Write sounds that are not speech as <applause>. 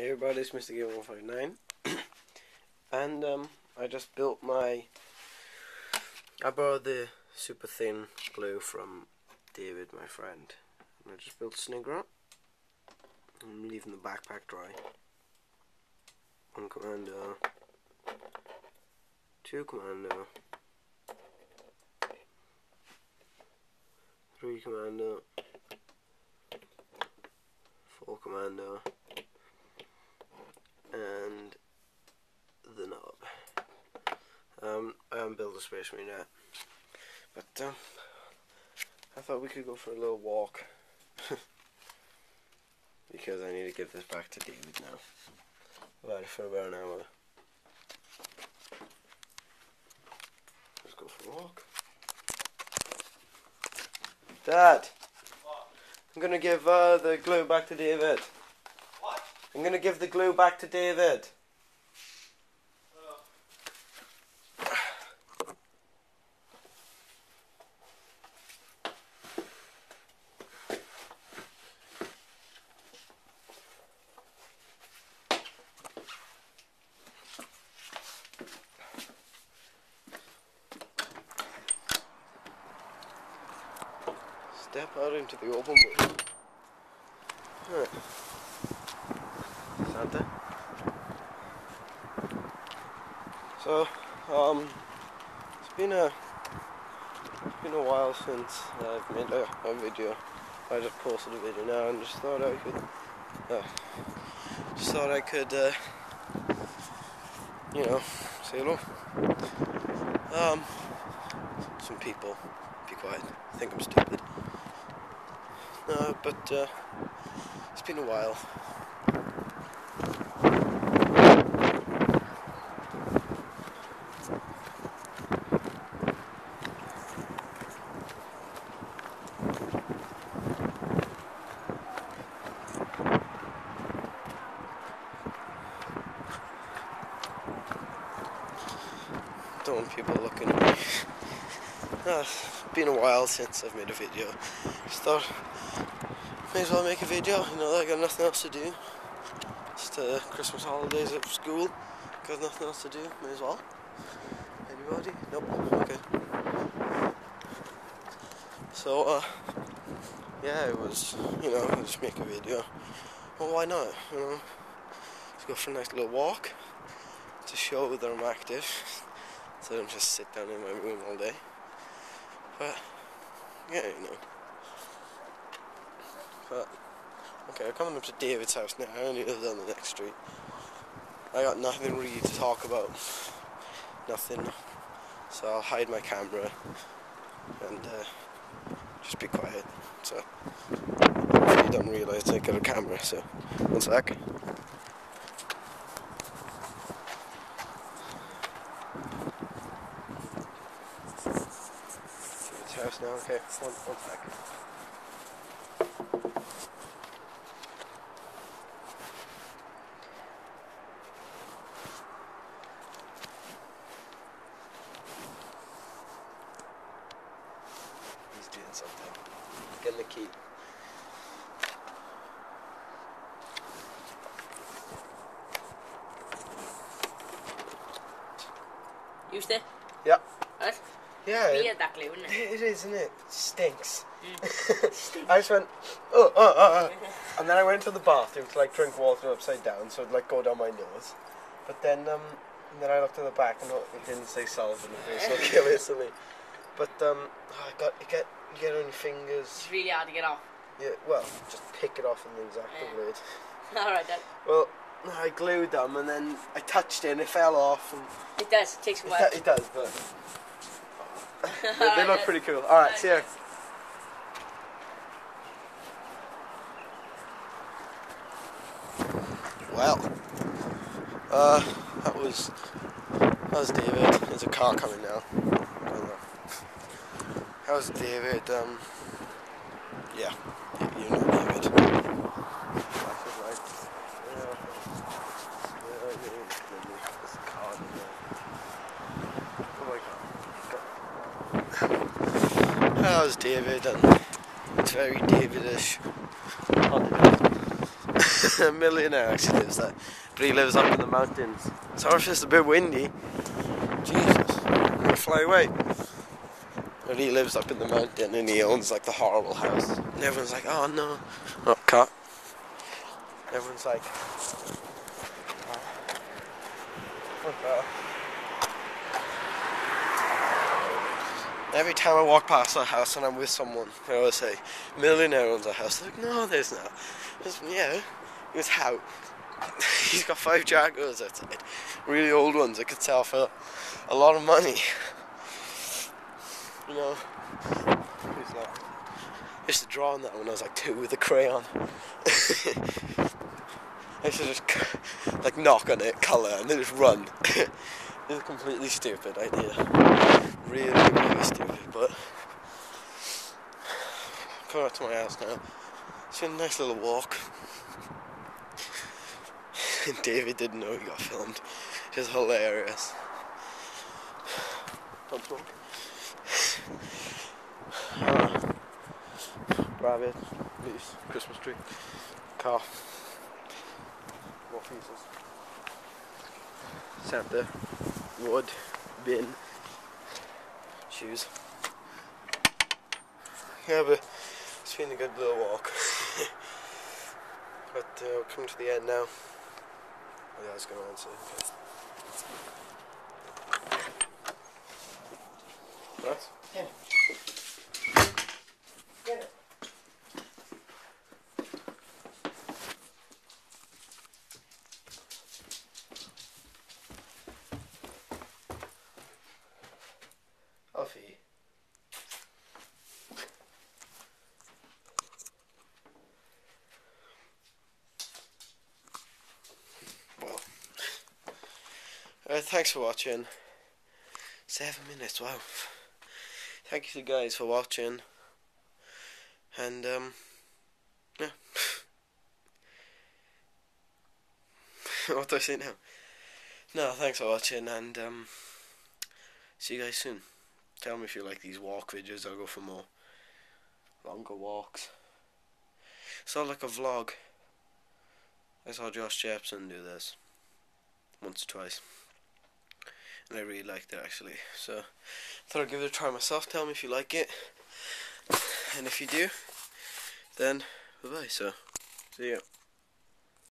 Hey everybody, it's Mr. Gamer 159 and um, I just built my I borrowed the super thin glue from David, my friend. And I just built Snigger I'm leaving the backpack dry. One commando. Two commando. Three commando. Four commando and the Nob. Um, I haven't built a Space Marine yet, but um, I thought we could go for a little walk <laughs> because I need to give this back to David now. It for about an hour. Let's go for a walk. Dad! What? I'm gonna give uh, the glue back to David. What? I'm gonna give the glue back to David. Uh, Step out into the open. Santa. So, um, it's been a it's been a while since I've made a, a video. I just posted a video now and just thought I could, uh, just thought I could, uh, you know, say hello. Um, some people, be quiet, I think I'm stupid. No, but uh, it's been a while. Don't people looking at me. Uh, <laughs> been a while since I've made a video. Just thought, may as well make a video. You know, I got nothing else to do. It's the Christmas holidays at school. Got nothing else to do. May as well. Anybody? Nope. Okay. So, uh, yeah, it was, you know, just make a video. Well, why not? You know, let's go for a nice little walk to show that I'm active. <laughs> So I don't just sit down in my room all day. But yeah, you know. But okay, I'm coming up to David's house now. I only live down the next street. I got nothing really to talk about. Nothing. So I'll hide my camera and uh, just be quiet. So you don't realise I got a camera. So one sec. David's house now. Okay, one one sec. He's doing something. Get the key. Used it? Yeah. What? Yeah. Weird that glue, isn't it? <laughs> It is, isn't it? Stinks. <laughs> I just went, oh, oh, oh, oh. <laughs> And then I went to the bathroom to like drink water upside down, so it'd like go down my nose. But then, um, and then I looked at the back and it didn't say it was okay instantly. But, um, I got, you get, you get on your fingers. It's really hard to get off. Yeah, well, just pick it off in the exact Yeah. blade. Alright then. Well, I glued them and then I touched it and it fell off. And It does, it takes a it, while. it does, but they, <laughs> they look pretty cool. Alright, see ya. Well, uh, that was that was David. There's a car coming now. I don't know. That was David. Um, yeah, you, you know David. That's it, right? Yeah. Yeah, I know. There's a car in there. God. How's David? And it's very Davidish. <laughs> A millionaire actually lives there, but he lives up in the mountains. So if it's a bit windy, Jesus, I'm gonna fly away. But he lives up in the mountain and he owns like the horrible house. And everyone's like, oh no, oh cut. Everyone's like, oh, oh, Every time I walk past a house and I'm with someone, I always say, millionaire owns a house. They're like, no, there's not. It's, yeah, it's how. <laughs> He's got five Jaguars outside. Really old ones that could sell for a lot of money. You know, who's that? I used to draw on that when I was like two with a crayon. <laughs> I used to just like knock on it, colour, and then just run. <laughs> completely stupid idea. Really, really stupid, but come back to my house now. It's been a nice little walk. <laughs> David didn't know he got filmed. It's hilarious. Don't talk. Uh, <sighs> rabbit, moose, Christmas tree, car, more pieces, Santa, wood, bin, shoes. Yeah, but it's been a good little walk. <laughs> but uh, we're coming to the end now. Oh, yeah, I was going to answer. What? Get it. Get it. Huffy. Well, uh, thanks for watching. Seven minutes, wow. Thank you guys for watching. And, um, yeah. <laughs> what do I say now? No, thanks for watching, and, um, see you guys soon. Tell me if you like these walk videos, I'll go for more longer walks. It's not like a vlog. I saw Josh Jepson do this once or twice. And I really liked it actually. So thought I'd give it a try myself. Tell me if you like it. And if you do, then bye bye. So see ya.